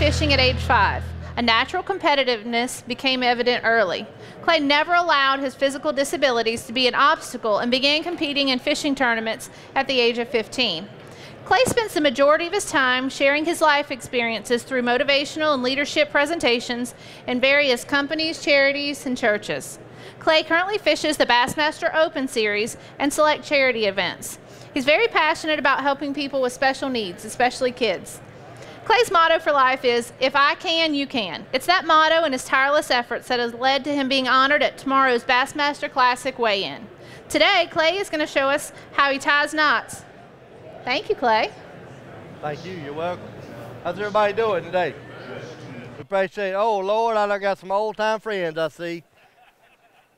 fishing at age five. A natural competitiveness became evident early. Clay never allowed his physical disabilities to be an obstacle and began competing in fishing tournaments at the age of 15. Clay spends the majority of his time sharing his life experiences through motivational and leadership presentations in various companies, charities, and churches. Clay currently fishes the Bassmaster Open Series and select charity events. He's very passionate about helping people with special needs, especially kids. Clay's motto for life is, If I can, you can. It's that motto and his tireless efforts that has led to him being honored at tomorrow's Bassmaster Classic weigh in. Today, Clay is going to show us how he ties knots. Thank you, Clay. Thank you. You're welcome. How's everybody doing today? Appreciate Oh, Lord, I got some old time friends I see.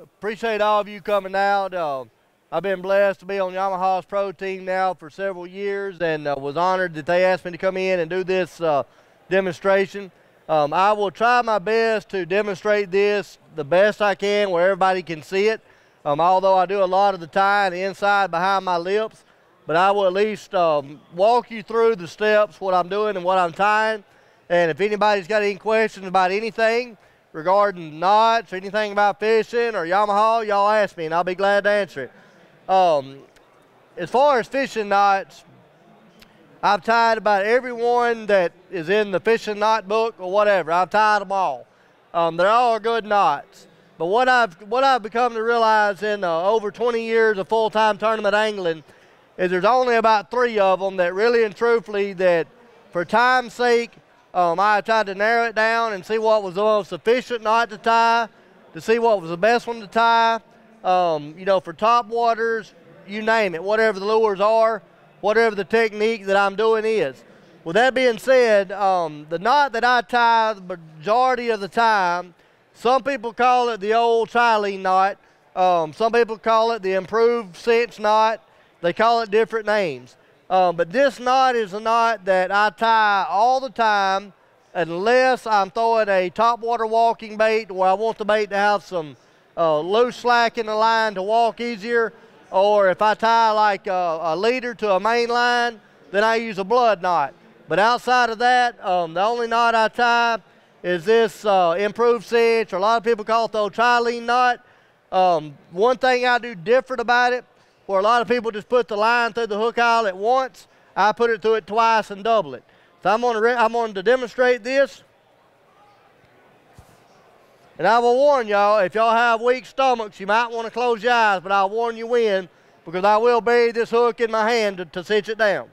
Appreciate all of you coming out. Uh, I've been blessed to be on Yamaha's pro team now for several years and uh, was honored that they asked me to come in and do this uh, demonstration. Um, I will try my best to demonstrate this the best I can where everybody can see it. Um, although I do a lot of the tying inside behind my lips, but I will at least um, walk you through the steps, what I'm doing and what I'm tying. And if anybody's got any questions about anything regarding knots or anything about fishing or Yamaha, y'all ask me and I'll be glad to answer it. Um, as far as fishing knots, I've tied about everyone that is in the fishing knot book or whatever. I've tied them all. Um, they're all good knots. But what I've what I've become to realize in uh, over 20 years of full-time tournament angling is there's only about three of them that really and truthfully that for time's sake um, I tried to narrow it down and see what was the most sufficient knot to tie, to see what was the best one to tie, um, you know, for top waters, you name it, whatever the lures are, whatever the technique that I'm doing is. With that being said, um, the knot that I tie the majority of the time, some people call it the old trilene knot. Um, some people call it the improved cinch knot. They call it different names. Um, but this knot is a knot that I tie all the time unless I'm throwing a topwater walking bait where I want the bait to have some uh, loose slack in the line to walk easier, or if I tie like a, a, leader to a main line, then I use a blood knot. But outside of that, um, the only knot I tie is this uh, improved cinch, or a lot of people call it the trilene knot. Um, one thing I do different about it, where a lot of people just put the line through the hook aisle at once, I put it through it twice and double it. So I'm going I'm going to demonstrate this. And I will warn y'all, if y'all have weak stomachs, you might want to close your eyes, but I'll warn you when, because I will bury this hook in my hand to, to cinch it down.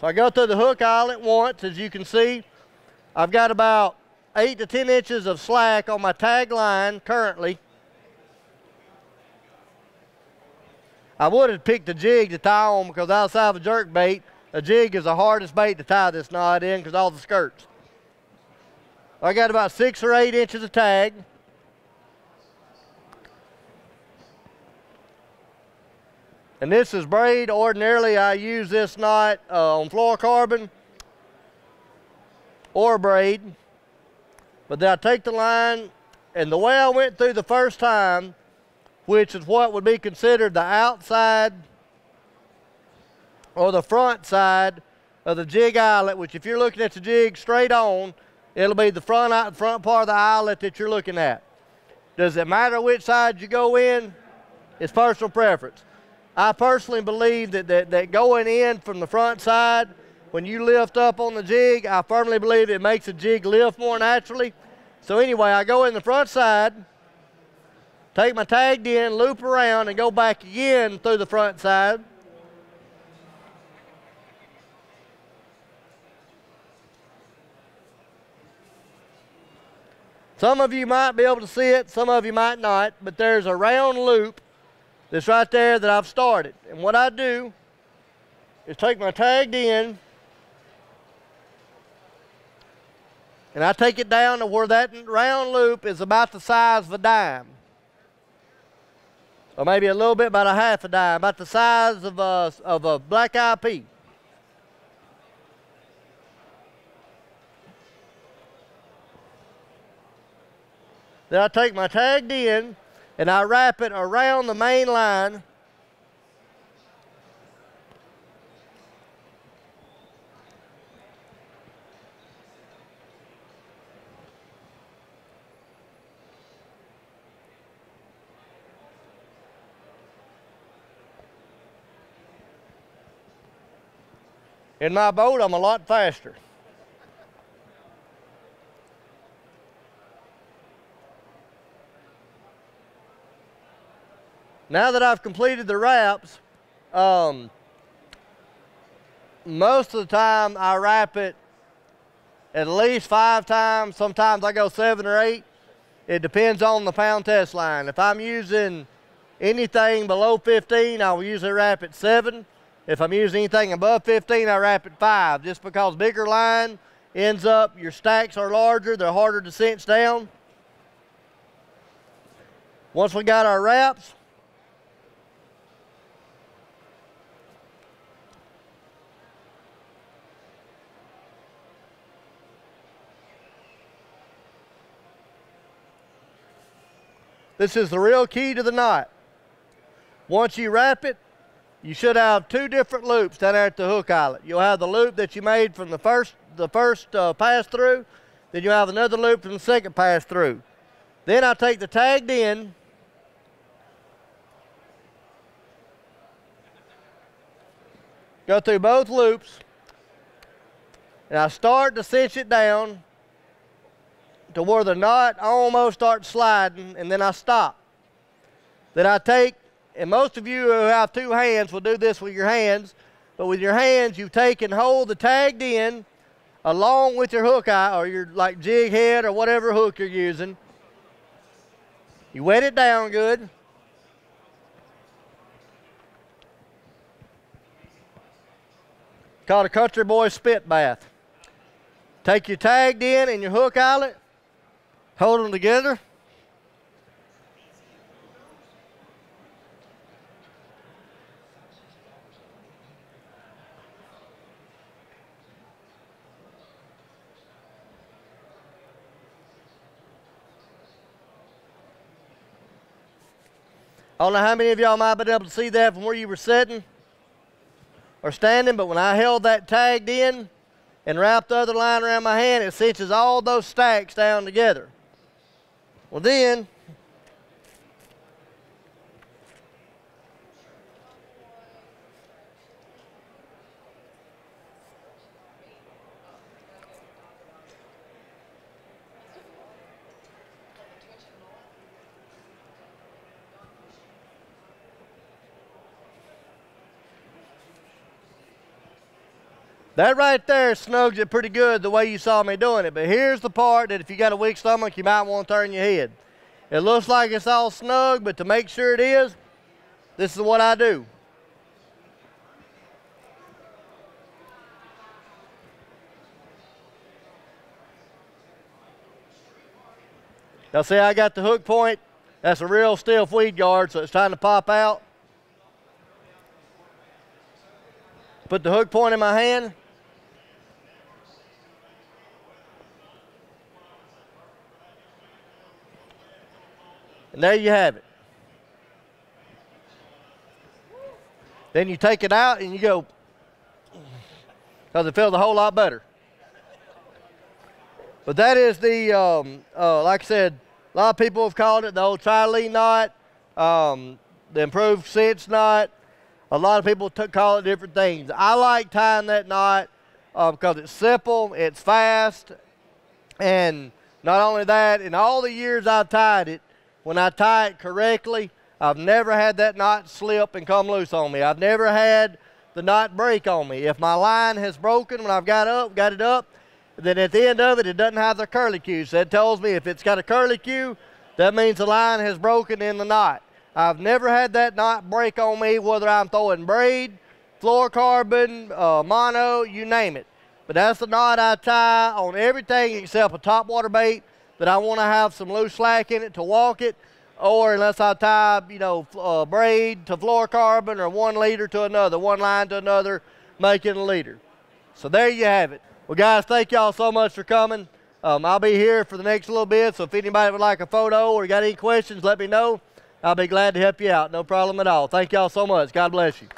So I go through the hook aisle at once, as you can see. I've got about 8 to 10 inches of slack on my tag line currently. I would have picked a jig to tie on because outside of a jerk bait, a jig is the hardest bait to tie this knot in because all the skirts. I got about six or eight inches of tag. And this is braid. Ordinarily, I use this knot uh, on fluorocarbon or braid. But then I take the line, and the way I went through the first time, which is what would be considered the outside or the front side of the jig eyelet, which if you're looking at the jig straight on, it'll be the front, front part of the eyelet that you're looking at. Does it matter which side you go in? It's personal preference. I personally believe that, that, that going in from the front side, when you lift up on the jig, I firmly believe it makes the jig lift more naturally. So anyway, I go in the front side, Take my tagged end, loop around, and go back again through the front side. Some of you might be able to see it, some of you might not, but there's a round loop that's right there that I've started. And what I do is take my tagged end and I take it down to where that round loop is about the size of a dime or maybe a little bit about a half a dime, about the size of a, of a black eyed pea. Then I take my tagged end and I wrap it around the main line. In my boat, I'm a lot faster. Now that I've completed the wraps, um, most of the time I wrap it at least five times. Sometimes I go seven or eight. It depends on the pound test line. If I'm using anything below 15, I will usually wrap it seven. If I'm using anything above 15, I wrap it five, just because bigger line ends up, your stacks are larger, they're harder to cinch down. Once we got our wraps, This is the real key to the knot. Once you wrap it, you should have two different loops down there at the hook eyelet. You'll have the loop that you made from the first, the first uh, pass through, then you'll have another loop from the second pass through. Then I take the tagged end, go through both loops, and I start to cinch it down to where the knot almost starts sliding, and then I stop. Then I take, and most of you who have two hands will do this with your hands, but with your hands, you take and hold the tagged end along with your hook eye or your like jig head or whatever hook you're using. You wet it down good. Called a country boy spit bath. Take your tagged end and your hook eyelet, Hold them together. I don't know how many of y'all might have been able to see that from where you were sitting or standing, but when I held that tagged end and wrapped the other line around my hand, it cinches all those stacks down together. Well, then, That right there snugs it pretty good the way you saw me doing it. But here's the part that if you got a weak stomach, you might want to turn your head. It looks like it's all snug, but to make sure it is, this is what I do. Now see, I got the hook point. That's a real stiff weed guard, so it's trying to pop out. Put the hook point in my hand. And there you have it. Then you take it out and you go, because it feels a whole lot better. But that is the, um, uh, like I said, a lot of people have called it the old tri knot, um, the improved cinch knot. A lot of people call it different things. I like tying that knot because it's simple, it's fast, and not only that, in all the years I've tied it, when I tie it correctly, I've never had that knot slip and come loose on me. I've never had the knot break on me. If my line has broken when I've got up, got it up, then at the end of it, it doesn't have the curlicue. So that tells me if it's got a curlicue, that means the line has broken in the knot. I've never had that knot break on me, whether I'm throwing braid, fluorocarbon, uh, mono, you name it. But that's the knot I tie on everything except a top water bait that I want to have some loose slack in it to walk it, or unless I tie, you know, uh, braid to fluorocarbon or one leader to another, one line to another, making a leader. So there you have it. Well, guys, thank y'all so much for coming. Um, I'll be here for the next little bit, so if anybody would like a photo or got any questions, let me know. I'll be glad to help you out. No problem at all. Thank y'all so much. God bless you.